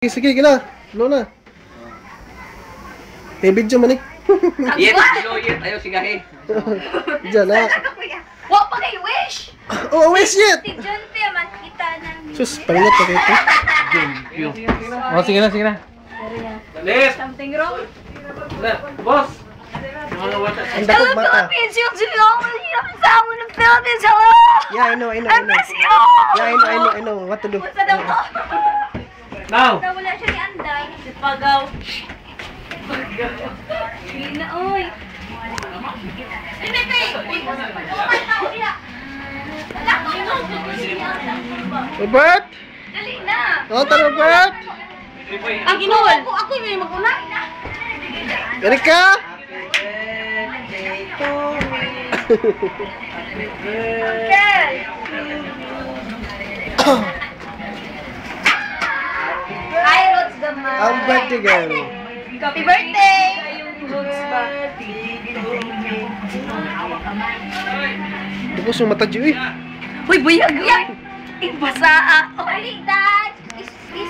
Sige, sige, gila. Lola. May video manik. Yes, lawyer. Ayaw sigahin. Diyan na. Wa pa kay wish! Oh, wait shit! Si John P. makita namin. Sus, pangat pa ito. Oh, sige na, sige na. Dalis! Something wrong? Boss! Ang dakot bata. Philippines! Yung sinong hirap sa amin ng Philippines! Hello! Yeah, I know, I know, I I know. miss you! Yeah, I know, I know, I know. What to do? What's to? Now! Nawala siya ni Anday. Pagaw. Hindi na, oy. Hindi, te! Umay tao niya. Wala Robert? Dali na! Oh, tara, Robert! Ang ginuwal! Ako, ako yung mag-una. Erika? Okay! Hi, Ang birthday girl. Happy birthday! Roots ba? Tapos yung mata Diyo eh. Uy, buyag yan! Ibasa ako! Halika!